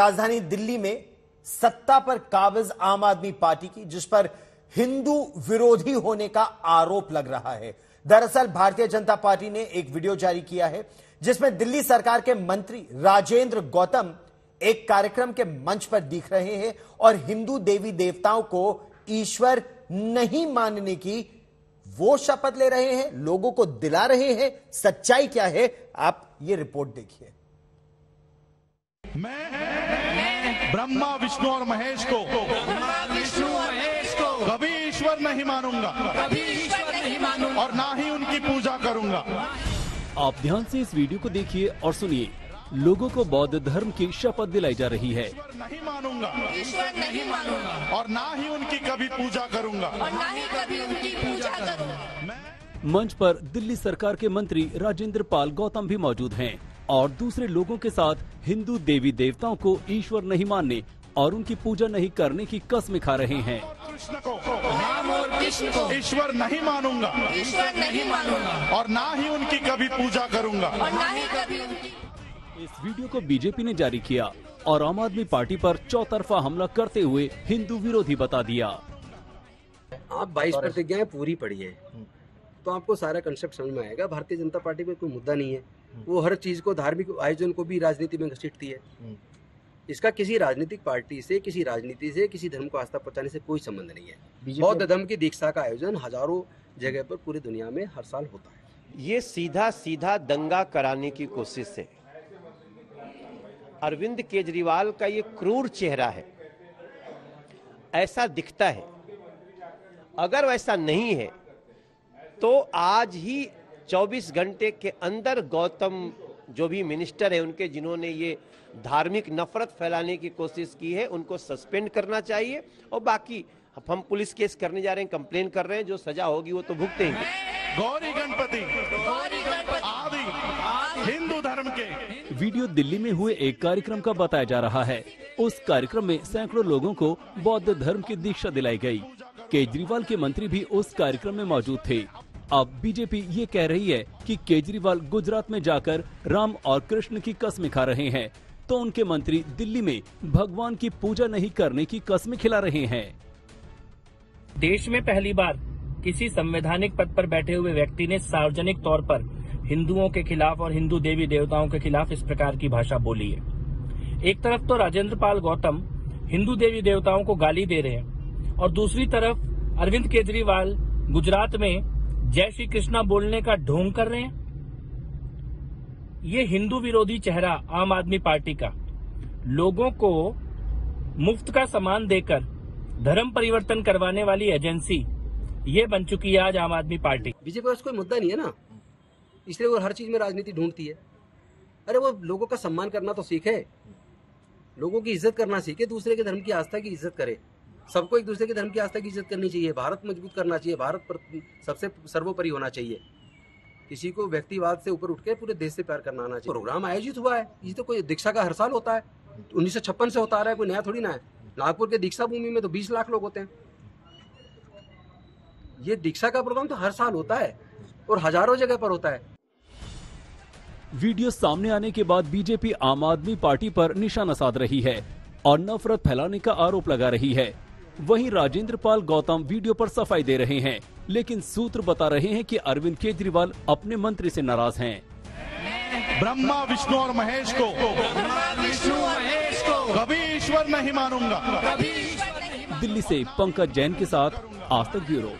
राजधानी दिल्ली में सत्ता पर काबिज आम आदमी पार्टी की, जिस पर हिंदू विरोधी होने का आरोप लग रहा है। दरअसल, भारतीय जनता पार्टी ने एक वीडियो जारी किया है, जिसमें दिल्ली सरकार के मंत्री राजेंद्र गौतम एक कार्यक्रम के मंच पर दिख रहे हैं और हिंदू देवी देवताओं को ईश्वर नहीं मानने की वो शपथ ले रहे हैं, लोगों को दिला रहे हैं। सच्चाई क्या है? आप ये रिपोर्ट देखिए। मैं ब्रह्मा विष्णु और महेश को। विष्णु महेश को। कभी ईश्वर नहीं मानूँगा। कभी ईश्वर नहीं मानूँगा। और ना ही उनकी पूजा करूँगा। आप ध्यान से इस वीडियो को देखिए और सुनिए। लोगों को बौद्ध धर्म की शपथ दिलाई जा रही है। नहीं मानूँगा। ईश्वर नहीं मानूँगा। और ना ही उनकी कभी पूजा करूँगा। और ना ही कभी उनकी पूजा करूँगा। मंच पर दिल्ली सरकार के मंत्री राजेंद्र पाल गौतम भी मौजूद हैं। और दूसरे लोगों के साथ हिंदू देवी देवताओं को ईश्वर नहीं मानने और उनकी पूजा नहीं करने की कसम खा रहे हैं। कृष्ण को राम और कृष्ण को ईश्वर नहीं मानूँगा। ईश्वर नहीं मानूँगा और ना ही उनकी कभी पूजा करूँगा। और ना ही कभी उनकी इस वीडियो को बीजेपी ने जारी किया और आम आदमी पार्टी पर चौतरफा हमला करते हुए हिंदू विरोधी बता दिया। आप बाईस प्रतिज्ञाएँ पूरी पढ़िए तो आपको सारा कंसेप्ट समझ में आएगा। भारतीय जनता पार्टी में कोई मुद्दा नहीं है। वो हर चीज़ को धार्मिक आयोजन को भी राजनीति में घसीटती है। इसका किसी राजनीतिक पार्टी से किसी राजनीति से किसी धर्म को आस्था पहुँचाने से कोई संबंध नहीं है। बौद्ध धर्म की दीक्षा का आयोजन हज़ारों जगह पर पूरी दुनिया में हर साल होता है। ये सीधा सीधा दंगा कराने की कोशिश है। अरविंद केजरीवाल का ये क्रूर चेहरा है। ऐसा दिखता है। अगर वैसा नहीं है तो आज ही 24 घंटे के अंदर गौतम जो भी मिनिस्टर है उनके जिन्होंने ये धार्मिक नफरत फैलाने की कोशिश की है उनको सस्पेंड करना चाहिए और बाकी अब हम पुलिस केस करने जा रहे हैं कंप्लेन कर रहे हैं जो सजा होगी वो तो भुगतेंगे गौरी गणपति गौरी गणपति। आदि हिंदू धर्म के। वीडियो दिल्ली में हुए एक कार्यक्रम का बताया जा रहा है। उस कार्यक्रम में सैकड़ों लोगों को बौद्ध धर्म की दीक्षा दिलाई गई। केजरीवाल के मंत्री भी उस कार्यक्रम में मौजूद थे। अब बीजेपी ये कह रही है कि केजरीवाल गुजरात में जाकर राम और कृष्ण की कसम खा रहे हैं। तो उनके मंत्री दिल्ली में भगवान की पूजा नहीं करने की कसम खिला रहे हैं। देश में पहली बार किसी संवैधानिक पद पर बैठे हुए व्यक्ति ने सार्वजनिक तौर पर हिंदुओं के खिलाफ और हिंदू देवी देवताओं के खिलाफ इस प्रकार की भाषा बोली है। एक तरफ़ तो राजेंद्र पाल गौतम हिंदू देवी देवताओं को गाली दे रहे हैं और दूसरी तरफ़ अरविंद केजरीवाल गुजरात में जय श्री कृष्णा बोलने का ढोंग कर रहे हैं? ये हिंदू विरोधी चेहरा आम आदमी पार्टी का। लोगों को मुफ़्त का सामान देकर धर्म परिवर्तन करवाने वाली एजेंसी ये बन चुकी है आज आम आदमी पार्टी। बीजेपी का कोई मुद्दा नहीं है ना। इसलिए वो हर चीज़ में राजनीति ढूंढती है। अरे वो लोगों का सम्मान करना तो सीखे लोगों की इज़्ज़त करना सीखे दूसरे के धर्म की आस्था की इज़्ज़त करे। सबको एक दूसरे के धर्म की आस्था की इज़्ज़त करनी चाहिए, भारत मज़बूत करना चाहिए, भारत पर सबसे सर्वोपरि होना चाहिए। किसी को व्यक्तिवाद से ऊपर उठ के पूरे देश से प्यार करना आना चाहिए। प्रोग्राम आयोजित हुआ है, ये तो कोई दीक्षा का हर साल होता है। उन्नीस से होता आ रहा है, कोई नया थोड़ी ना है। नागपुर के दीक्षा भूमि में तो बीस लाख लोग होते हैं। ये दीक्षा का प्रोग्राम तो हर साल होता है और हज़ारों जगह पर होता है। वीडियो सामने आने के बाद बीजेपी आम आदमी पार्टी पर निशाना साध रही है और नफरत फैलाने का आरोप लगा रही है। वहीं राजेंद्र पाल गौतम वीडियो पर सफ़ाई दे रहे हैं लेकिन सूत्र बता रहे हैं कि अरविंद केजरीवाल अपने मंत्री से नाराज़ हैं। ब्रह्मा विष्णु और महेश को विष्णु महेश को। कभी ईश्वर नहीं मानूँगा। दिल्ली से पंकज जैन के साथ आज तक ब्यूरो।